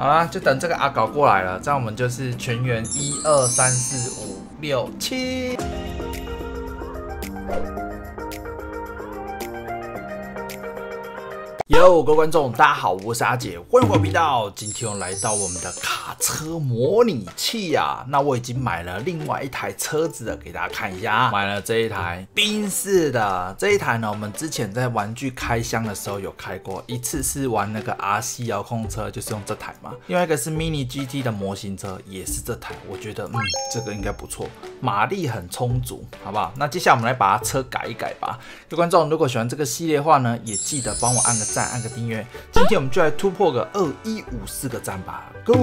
好啦，就等这个阿搞过来了，这样我们就是全员一二三四五六七。哟，各位观众，大家好，我是阿姐，欢迎回频道。今天又来到我们的卡车模拟器啊，那我已经买了另外一台车子的，给大家看一下啊，买了这一台宾士的这一台呢，我们之前在玩具开箱的时候有开过一次，是玩那个 RC 遥控车，就是用这台嘛。另外一个是 Mini GT 的模型车，也是这台，我觉得嗯，这个应该不错，马力很充足，好不好？那接下来我们来把它车改一改吧。各位观众，如果喜欢这个系列的话呢，也记得帮我按个赞。按个订阅，今天我们就来突破个二一五四个赞吧，Go！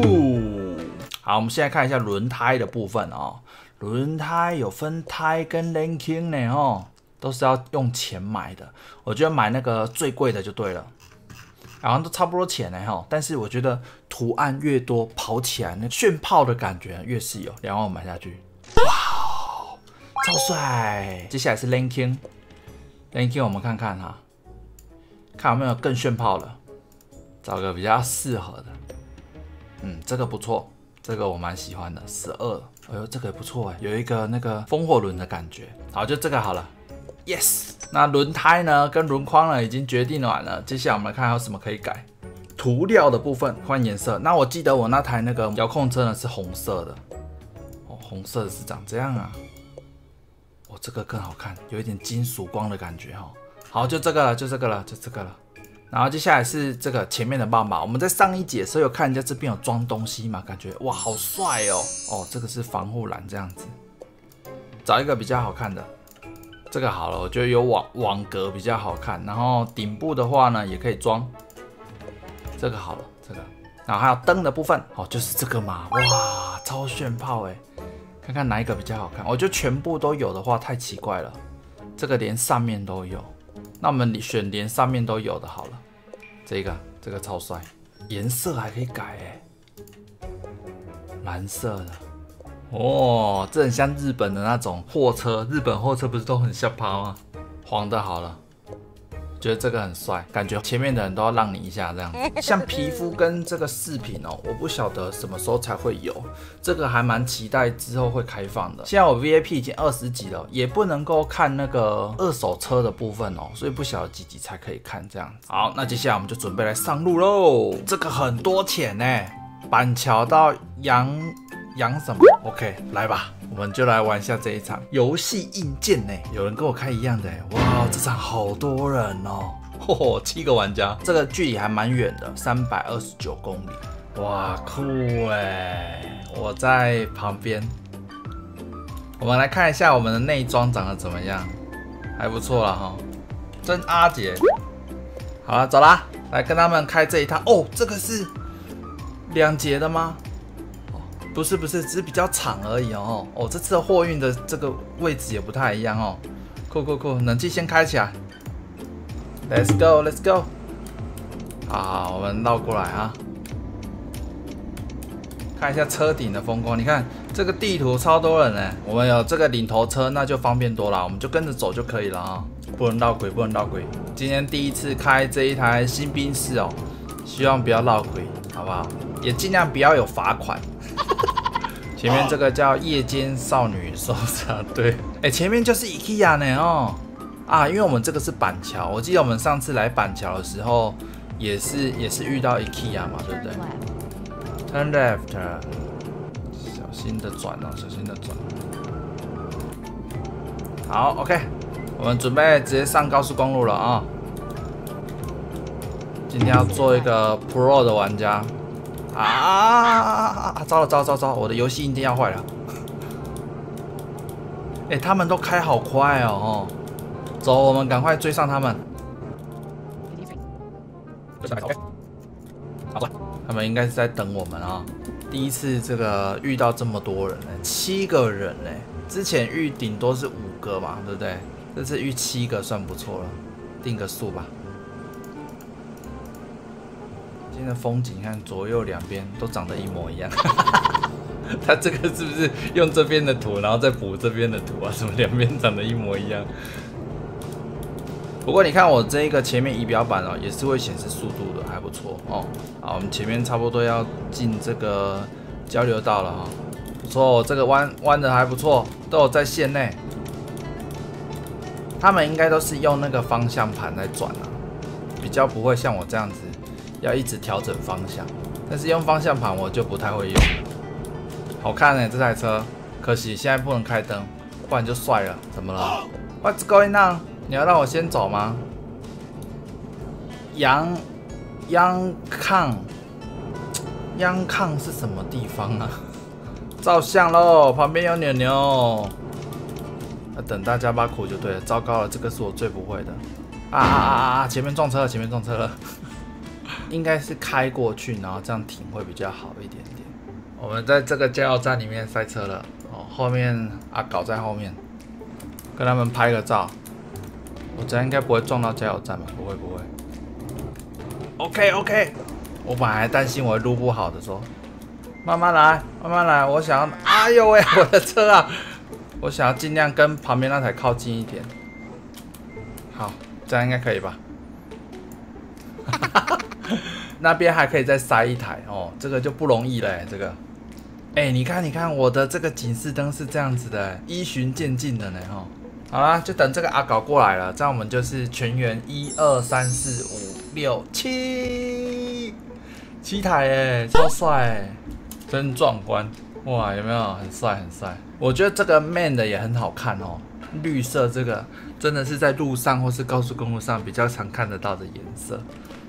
好，我们现在看一下轮胎的部分哦。轮胎有分胎跟 linking 呢哦，都是要用钱买的。我觉得买那个最贵的就对了，好像都差不多钱呢哈。但是我觉得图案越多，跑起来那炫炮的感觉越是有。然后我买下去，哇，超帅！接下来是 linking，linking 我们看看哈。看有没有更炫炮的，找个比较适合的。嗯，这个不错，这个我蛮喜欢的，十二。哎呦，这个也不错哎，有一个那个风火轮的感觉。好，就这个好了。Yes。那轮胎呢，跟轮框呢已经决定完了。接下来我们来看还有什么可以改。涂料的部分换颜色。那我记得我那台那个遥控车呢是红色的。哦，红色的是长这样啊。哦，这个更好看，有一点金属光的感觉哈。好，就这个了，就这个了，就这个了。然后接下来是这个前面的棒棒。我们在上一节的时候有看人家这边有装东西嘛？感觉哇，好帅哦！哦，这个是防护栏这样子。找一个比较好看的，这个好了，我觉得有网网格比较好看。然后顶部的话呢，也可以装。这个好了，这个。然后还有灯的部分，哦，就是这个嘛。哇，超炫炮哎！看看哪一个比较好看？我觉得全部都有的话太奇怪了。这个连上面都有。那我们选连上面都有的好了，这个这个超帅，颜色还可以改哎，蓝色的，哦，这很像日本的那种货车，日本货车不是都很像趴吗？黄的好了。觉得这个很帅，感觉前面的人都要让你一下这样。像皮肤跟这个饰品哦，我不晓得什么时候才会有，这个还蛮期待之后会开放的。现在我 VIP 已经二十级了，也不能够看那个二手车的部分哦，所以不晓得几级才可以看这样子。好，那接下来我们就准备来上路喽。这个很多钱呢，板桥到杨杨什么？OK，来吧。我们就来玩一下这一场。游戏硬件呢。有人跟我开一样的，哇，这场好多人哦，嚯，七个玩家，这个距离还蛮远的，三百二十九公里，哇，酷哎！我在旁边，我们来看一下我们的内装长得怎么样，还不错了哈，真阿杰。好了，走啦，来跟他们开这一趟。哦，这个是两节的吗？不是不是，只是比较长而已哦。哦，这次的货运的这个位置也不太一样哦。酷酷酷，冷气先开起来。Let's go, let's go。好，我们绕过来啊，看一下车顶的风光。你看这个地图超多人呢。我们有这个领头车，那就方便多了，我们就跟着走就可以了啊。不能绕鬼，不能绕鬼。今天第一次开这一台新宾士哦，希望不要绕鬼，好不好？也尽量不要有罚款。前面这个叫夜间少女搜查队，哎，前面就是 IKEA 呢哦，啊，因为我们这个是板桥，我记得我们上次来板桥的时候，也是也是遇到 IKEA 嘛，对不对？Turn left，小心的转哦，小心的转。好，OK，我们准备直接上高速公路了啊！今天要做一个 Pro 的玩家。啊啊啊啊啊！糟了糟了糟糟！我的游戏一定要坏了。哎，他们都开好快哦！走，我们赶快追上他们。好他们应该是在等我们啊。第一次这个遇到这么多人呢，七个人呢。之前遇顶多是五个嘛，对不对？这次遇七个算不错了，定个数吧。今天的风景，看左右两边都长得一模一样。他这个是不是用这边的图，然后再补这边的图啊？什么两边长得一模一样？不过你看我这一个前面仪表板哦，也是会显示速度的，还不错哦。好，我们前面差不多要进这个交流道了哈，不错，这个弯弯的还不错，都有在线内。他们应该都是用那个方向盘来转啊，比较不会像我这样子要一直调整方向。但是用方向盘我就不太会用。好看呢这台车，可惜现在不能开灯，不然就帅了。怎么了？What's going on？你要让我先走吗？央央抗央抗是什么地方啊？照相喽，旁边有牛牛。要等大家把苦就对了。糟糕了，这个是我最不会的。啊啊啊啊啊！前面撞车了，前面撞车了。应该是开过去，然后这样停会比较好一点点。我们在这个加油站里面塞车了。哦，后面阿搞在后面，跟他们拍个照。我这样应该不会撞到加油站吧？不会不会。OK OK。我本来担心我会录不好的，说慢慢来，慢慢来。我想要，哎呦喂，我的车啊！我想要尽量跟旁边那台靠近一点，好，这样应该可以吧？那边还可以再塞一台哦，这个就不容易嘞。这个，哎，你看，你看，我的这个警示灯是这样子的，依循渐进的呢，哈。好啦，就等这个阿搞过来了，这样我们就是全员一二三四五六七七台，哎，超帅，真壮观。哇，有没有很帅很帅？我觉得这个 man 的也很好看哦，绿色这个真的是在路上或是高速公路上比较常看得到的颜色。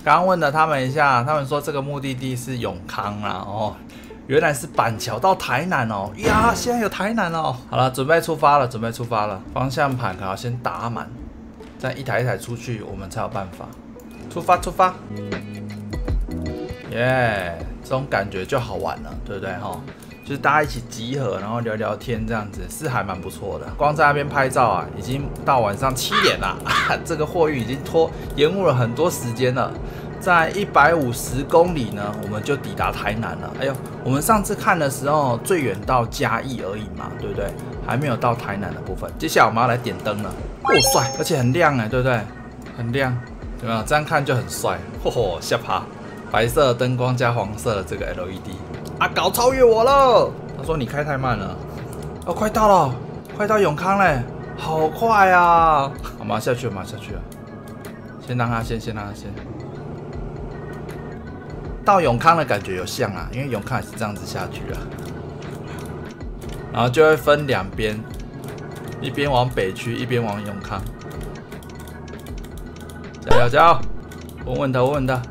刚问了他们一下，他们说这个目的地是永康啊，哦，原来是板桥到台南哦，呀，现在有台南哦。好了，准备出发了，准备出发了，方向盘可要先打满，再一台一台出去，我们才有办法出发出发。耶，这种感觉就好玩了，对不对哈？就是大家一起集合，然后聊聊天，这样子是还蛮不错的。光在那边拍照啊，已经到晚上七点了，这个货运已经拖延误了很多时间了。在一百五十公里呢，我们就抵达台南了。哎呦，我们上次看的时候最远到嘉义而已嘛，对不对？还没有到台南的部分。接下来我们要来点灯了，哦帅，而且很亮哎，对不对？很亮，有没有？这样看就很帅，嚯嚯，吓趴！白色灯光加黄色的这个 LED。阿搞超越我了，他说你开太慢了，哦，快到了，快到永康嘞，好快啊！我们下去，我们下去了，先让他先，先让他先。到永康的感觉有像啊，因为永康也是这样子下去啊，然后就会分两边，一边往北区，一边往永康。加油加油，稳稳的稳稳的。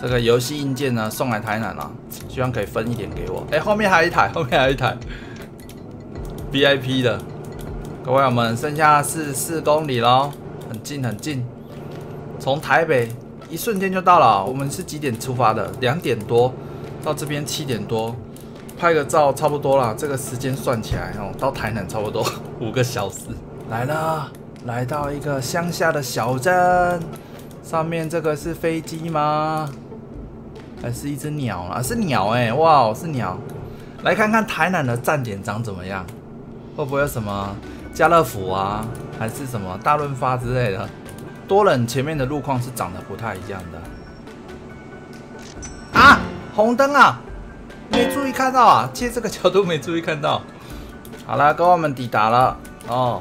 这个游戏硬件呢送来台南了，希望可以分一点给我。哎，后面还有一台，后面还有一台 VIP 的。各位，我们剩下四四公里喽，很近很近。从台北一瞬间就到了。我们是几点出发的？两点多到这边，七点多拍个照差不多了。这个时间算起来哦，到台南差不多 五个小时。来了，来到一个乡下的小镇，上面这个是飞机吗？还是一只鸟啊？是鸟哎！哇，是鸟！来看看台南的站点长怎么样？会不会有什么家乐福啊，还是什么大润发之类的？多人前面的路况是长得不太一样的。啊，红灯啊！没注意看到啊，借这个角度没注意看到。好了，各位我们抵达了哦。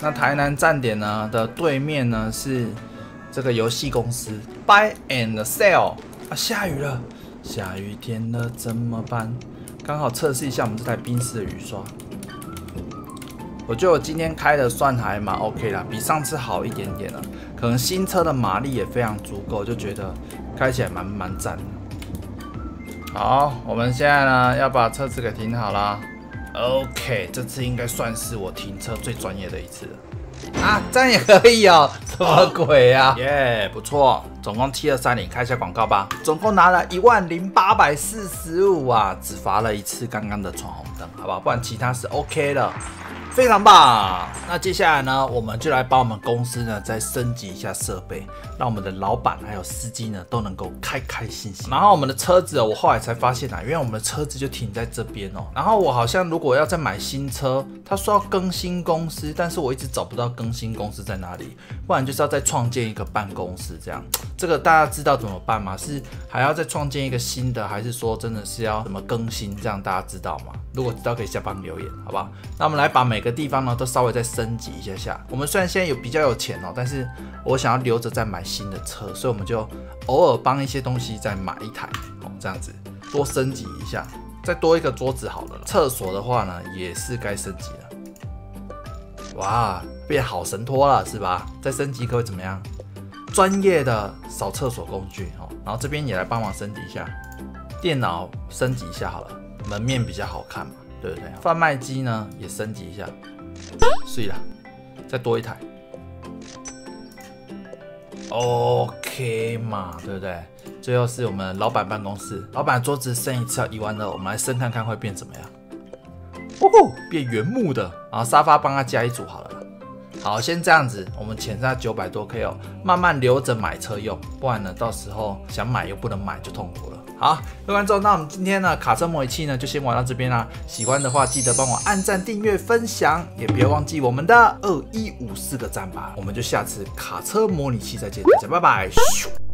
那台南站点呢的对面呢是这个游戏公司，Buy and Sell。啊，下雨了，下雨天了怎么办？刚好测试一下我们这台冰丝的雨刷。我觉得我今天开的算还蛮 OK 啦，比上次好一点点了。可能新车的马力也非常足够，就觉得开起来蛮蛮赞。好，我们现在呢要把车子给停好了。OK，这次应该算是我停车最专业的一次了。啊，这样也可以哦，什么鬼呀？耶，不错，总共七二三零，开一下广告吧。总共拿了一万零八百四十五啊，只罚了一次刚刚的闯红灯，好不好，不然其他是 OK 的。非常棒。那接下来呢，我们就来帮我们公司呢再升级一下设备，让我们的老板还有司机呢都能够开开心心。然后我们的车子，我后来才发现啊，原来我们的车子就停在这边哦。然后我好像如果要再买新车，他说要更新公司，但是我一直找不到更新公司在哪里，不然就是要再创建一个办公室这样。这个大家知道怎么办吗？是还要再创建一个新的，还是说真的是要怎么更新？这样大家知道吗？如果知道可以下方留言，好不好？那我们来把每个地方呢都稍微再升级一下下。我们虽然现在有比较有钱哦，但是我想要留着再买新的车，所以我们就偶尔帮一些东西再买一台哦，这样子多升级一下，再多一个桌子好了。厕所的话呢也是该升级了。哇，变好神托了是吧？再升级可会怎么样？专业的扫厕所工具哦，然后这边也来帮忙升级一下，电脑升级一下好了。门面比较好看嘛，对不对？贩卖机呢也升级一下，碎了，再多一台，OK 嘛，对不对？最后是我们老板办公室，老板桌子升一次要一万二，我们来升看看会变怎么样？哦吼，变原木的，然后沙发帮他加一组好了。好，先这样子，我们钱在九百多 K 哦，慢慢留着买车用，不然呢，到时候想买又不能买，就痛苦了。好，各位观众，那我们今天呢卡车模拟器呢就先玩到这边啦。喜欢的话记得帮我按赞、订阅、分享，也别忘记我们的二一五四个赞吧。我们就下次卡车模拟器再见，大家拜拜。